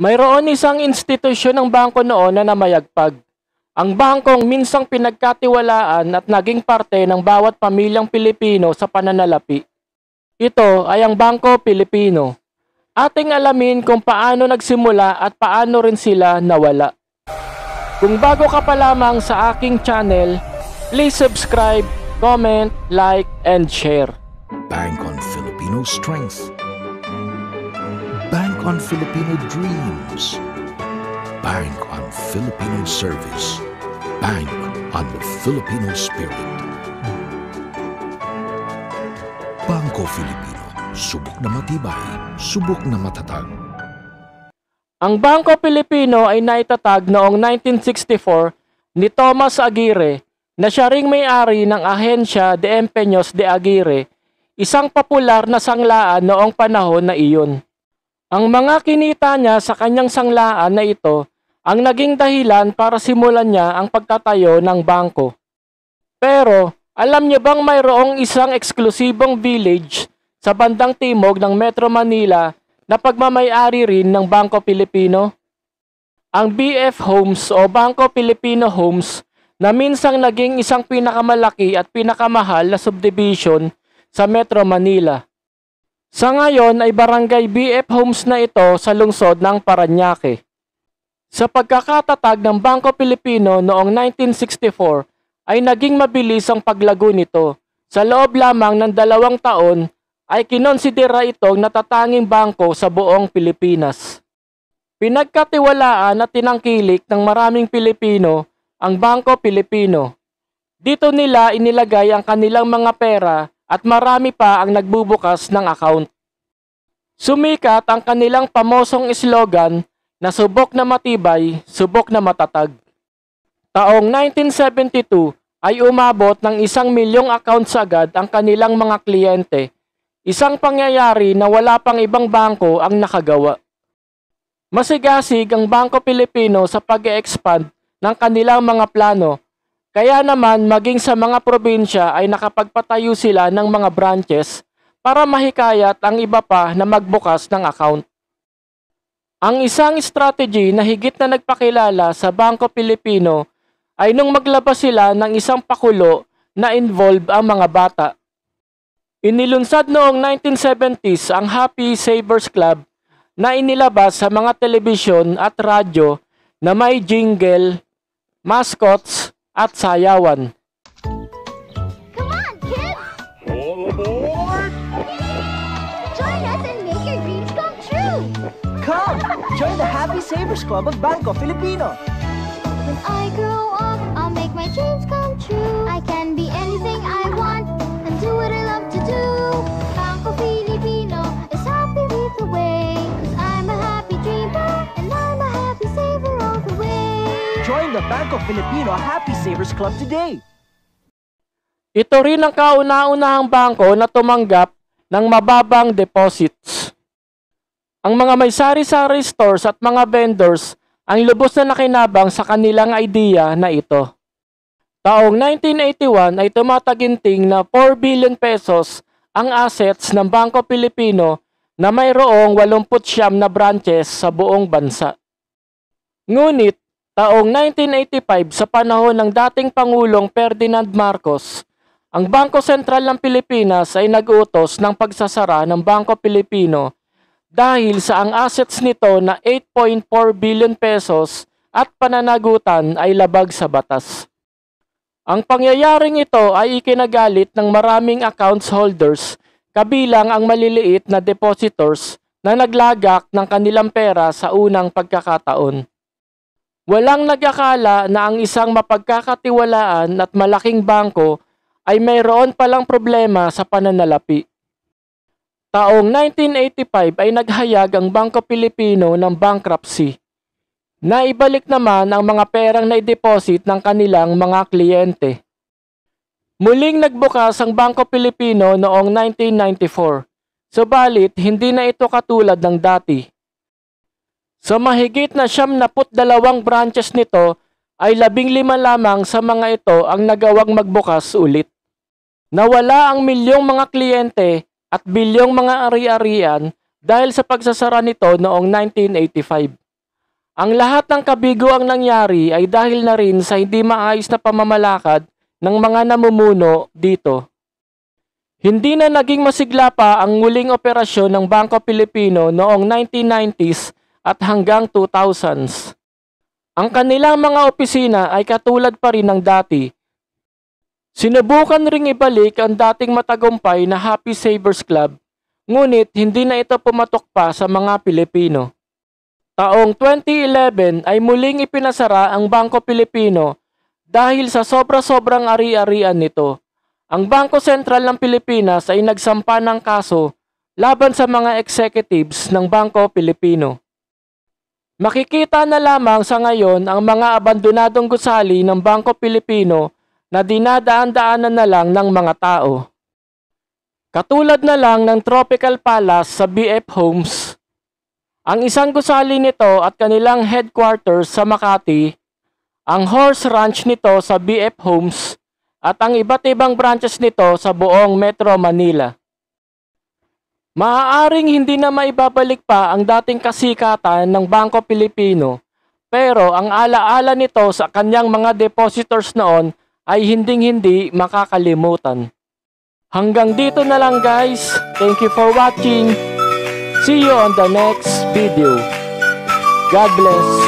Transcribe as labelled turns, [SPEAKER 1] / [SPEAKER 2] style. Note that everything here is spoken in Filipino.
[SPEAKER 1] Mayroon isang institusyon ng bangko noon na namayagpag. Ang bangkong minsang pinagkatiwalaan at naging parte ng bawat pamilyang Pilipino sa pananalapi. Ito ay ang Bangko Pilipino. Ating alamin kung paano nagsimula at paano rin sila nawala. Kung bago ka pa lamang sa aking channel, please subscribe, comment, like, and share.
[SPEAKER 2] Bank on Filipino strength. Bank on Filipino dreams. Bank on Filipino service. Bank on the Filipino spirit. Bangko Filipino. Subok na matibay. Subok na matatag.
[SPEAKER 1] Ang Bangko Pilipino ay naitatag noong 1964 ni Thomas Aguirre na siya ring may-ari ng ahensya de Empeños de Aguirre, isang popular na sanglaan noong panahon na iyon. Ang mga kinita niya sa kanyang sanglaan na ito ang naging dahilan para simulan niya ang pagtatayo ng bangko. Pero alam niyo bang mayroong isang eksklusibong village sa bandang timog ng Metro Manila na pagmamayari rin ng Bangko Pilipino? Ang BF Homes o Bangko Filipino Homes na minsang naging isang pinakamalaki at pinakamahal na subdivision sa Metro Manila. Sa ngayon ay barangay BF Homes na ito sa lungsod ng Paranaque. Sa pagkakatatag ng Bangko Pilipino noong 1964 ay naging mabilis ang paglago nito. Sa loob lamang ng dalawang taon ay kinonsidera itong natatanging bangko sa buong Pilipinas. Pinagkatiwalaan at tinangkilik ng maraming Pilipino ang Bangko Pilipino. Dito nila inilagay ang kanilang mga pera at marami pa ang nagbubukas ng account. Sumikat ang kanilang pamosong slogan na subok na matibay, subok na matatag. Taong 1972 ay umabot ng isang milyong accounts agad ang kanilang mga kliyente Isang pangyayari na wala pang ibang bangko ang nakagawa. Masigasig ang Bangko Pilipino sa pag expand ng kanilang mga plano, kaya naman maging sa mga probinsya ay nakapagpatayo sila ng mga branches para mahikayat ang iba pa na magbukas ng account. Ang isang strategy na higit na nagpakilala sa Bangko Pilipino ay nung maglabas sila ng isang pakulo na involve ang mga bata. Inilunsad noong 1970s ang Happy Savers Club na inilabas sa mga telebisyon at radyo na may jingle, mascots at sayawan.
[SPEAKER 3] Come on, kids!
[SPEAKER 4] All aboard!
[SPEAKER 3] Join us and make your dreams come true!
[SPEAKER 5] Come, join the Happy Savers Club of Banco Filipino. Join the Banco Filipino Happy Savers Club today.
[SPEAKER 1] Ito rin ang kauna-unahang bangko na tumanggap ng mababang deposits. Ang mga may sari-sari stores at mga vendors ang lubos na nakinabang sa kanilang idea na ito. Taong 1981 ay tumataginting na 4 billion pesos ang assets ng Bangko Pilipino na mayroong 89 na branches sa buong bansa. Ngunit, taong 1985 sa panahon ng dating Pangulong Ferdinand Marcos, ang Bangko Sentral ng Pilipinas ay nag-utos ng pagsasara ng Bangko Pilipino dahil sa ang assets nito na 8.4 billion pesos at pananagutan ay labag sa batas. Ang pangyayaring ito ay ikinagalit ng maraming accounts holders kabilang ang maliliit na depositors na naglagak ng kanilang pera sa unang pagkakataon. Walang nagakala na ang isang mapagkakatiwalaan at malaking bangko ay mayroon palang problema sa pananalapi. Taong 1985 ay naghayag ang Bangko Pilipino ng bankruptcy. Naibalik naman ang mga perang na-deposit ng kanilang mga kliyente. Muling nagbukas ang Bangko Pilipino noong 1994, subalit hindi na ito katulad ng dati. Sa mahigit na siyam na dalawang branches nito ay labing lima lamang sa mga ito ang nagawang magbukas ulit. Nawala ang milyong mga kliyente at bilyong mga ari-arian dahil sa pagsasara nito noong 1985. Ang lahat ng kabigo ang nangyari ay dahil na rin sa hindi maayos na pamamalakad ng mga namumuno dito. Hindi na naging masigla pa ang muling operasyon ng Bangko Pilipino noong 1990s at hanggang 2000s. Ang kanilang mga opisina ay katulad pa rin ng dati. Sinubukan ring ibalik ang dating matagumpay na Happy Savers Club, ngunit hindi na ito pumatok pa sa mga Pilipino. Taong 2011 ay muling ipinasara ang Bangko Pilipino dahil sa sobra-sobrang ari-arian nito. Ang Bangko Sentral ng Pilipinas ay nagsampa ng kaso laban sa mga executives ng Bangko Pilipino. Makikita na lamang sa ngayon ang mga abandonadong gusali ng Bangko Pilipino na dinadaan-daanan na lang ng mga tao. Katulad na lang ng Tropical Palace sa BF Homes. Ang isang gusali nito at kanilang headquarters sa Makati, ang Horse Ranch nito sa BF Homes at ang iba't ibang branches nito sa buong Metro Manila. Maaaring hindi na maibabalik pa ang dating kasikatan ng Bangko Pilipino, pero ang alaala nito sa kanyang mga depositors noon ay hinding-hindi makakalimutan. Hanggang dito na lang guys. Thank you for watching. See you on the next video. God bless.